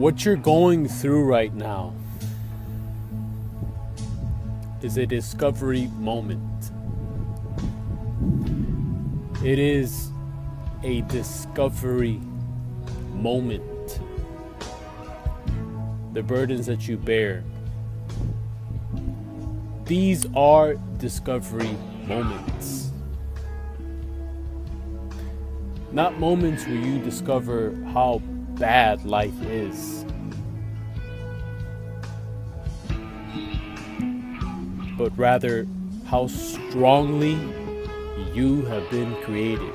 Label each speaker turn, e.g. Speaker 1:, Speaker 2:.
Speaker 1: What you're going through right now is a discovery moment. It is a discovery moment. The burdens that you bear. These are discovery moments. Not moments where you discover how bad life is. But rather how strongly you have been created.